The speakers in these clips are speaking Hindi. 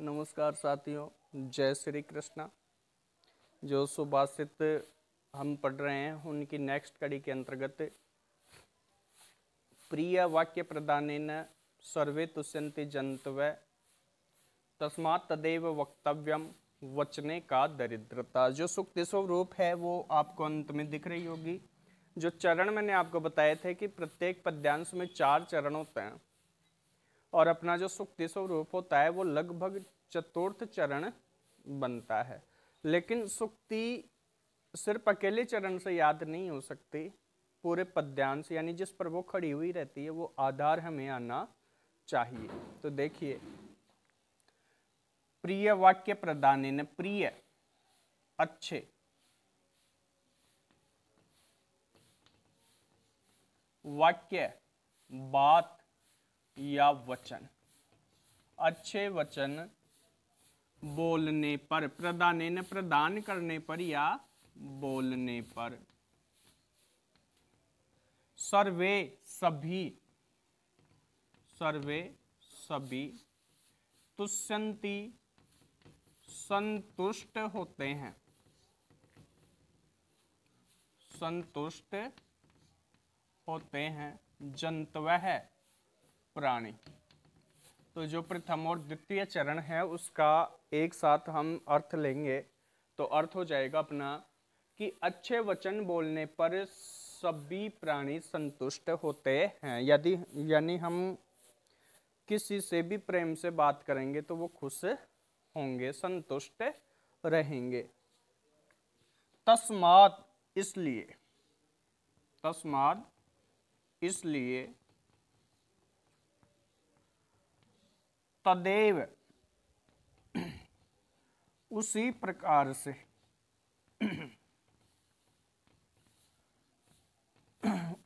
नमस्कार साथियों, जय श्री कृष्णा। जो सुभाषित हम पढ़ रहे हैं, उनकी नेक्स्ट कड़ी के अंतर्गत प्रिय वाक्य प्रदान सर्वे तुष्यंति जंतव तस्मात् तदेव वक्तव्यम वचने का दरिद्रता। जो सुक्ति स्वरूप है, वो आपको अंत में दिख रही होगी। जो चरण मैंने आपको बताए थे कि प्रत्येक पद्यांश में चार चरण होते हैं। और अपना जो सुक्ति स्वरूप होता है वो लगभग चतुर्थ चरण बनता है। लेकिन सुक्ति सिर्फ़ अकेले चरण से याद नहीं हो सकती। पूरे पद्यांश यानी जिस पर वो खड़ी हुई रहती है, वो आधार हमें आना चाहिए। तो देखिए, प्रिय वाक्य प्रदान प्रिय, अच्छे। वाक्य, बात या वचन। अच्छे वचन बोलने पर, प्रदान प्रदान करने पर या बोलने पर। सर्वे सभी सर्वे सभी तुष्यंती संतुष्ट होते हैं। संतुष्ट होते हैं, जंतव है प्राणी तो जो प्रथम और द्वितीय चरण है, उसका एक साथ हम अर्थ लेंगे। तो अर्थ हो जाएगा अपना कि अच्छे वचन बोलने पर सभी प्राणी संतुष्ट होते हैं। यदि, यानी हम किसी से भी प्रेम से बात करेंगे तो वो खुश होंगे, संतुष्ट रहेंगे। तस्मात इसलिए तस्मात इसलिए तदेव। उसी प्रकार से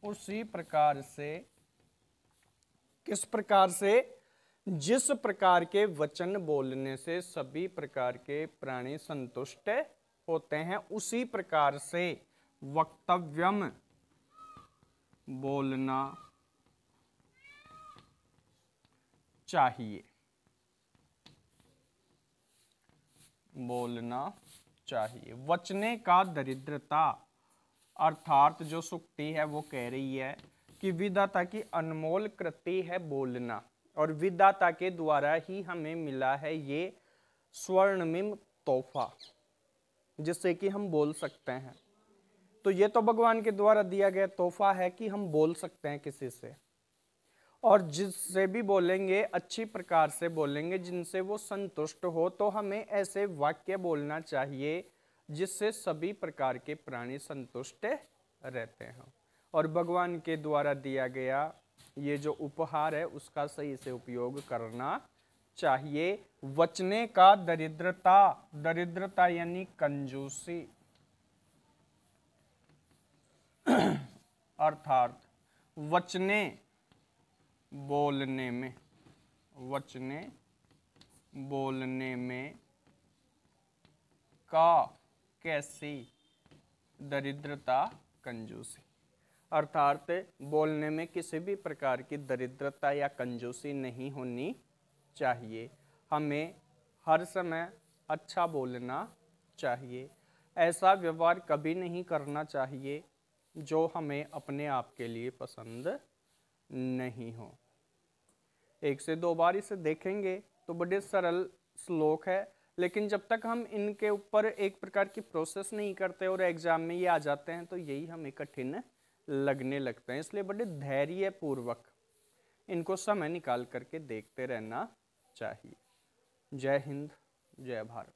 उसी प्रकार से किस प्रकार से? जिस प्रकार के वचन बोलने से सभी प्रकार के प्राणी संतुष्ट होते हैं, उसी प्रकार से वक्तव्यम बोलना चाहिए। बोलना चाहिए। वचने का दरिद्रता, अर्थात जो सुक्ति है, वो कह रही है कि विदाता की अनमोल कृति है बोलना, और विदाता के द्वारा ही हमें मिला है ये स्वर्णमिम तोहफा, जिससे कि हम बोल सकते हैं। तो ये तो भगवान के द्वारा दिया गया तोहफा है कि हम बोल सकते हैं किसी से। और जिससे भी बोलेंगे, अच्छी प्रकार से बोलेंगे, जिनसे वो संतुष्ट हो तो हमें ऐसे वाक्य बोलना चाहिए जिससे सभी प्रकार के प्राणी संतुष्ट रहते हैं। और भगवान के द्वारा दिया गया ये जो उपहार है, उसका सही से उपयोग करना चाहिए। वचने का दरिद्रता दरिद्रता यानी कंजूसी। अर्थात, वचने बोलने में, वचने बोलने में का कैसी दरिद्रता कंजूसी? अर्थात बोलने में किसी भी प्रकार की दरिद्रता या कंजूसी नहीं होनी चाहिए। हमें हर समय अच्छा बोलना चाहिए। ऐसा व्यवहार कभी नहीं करना चाहिए जो हमें अपने आप के लिए पसंद नहीं हो। एक से दो बार इसे देखेंगे तो बड़े सरल श्लोक है, लेकिन जब तक हम इनके ऊपर एक प्रकार की प्रोसेस नहीं करते और एग्ज़ाम में ये आ जाते हैं तो यही हमें कठिन लगने लगते हैं। इसलिए बड़े धैर्य पूर्वक इनको समय निकाल करके देखते रहना चाहिए। जय हिंद, जय भारत।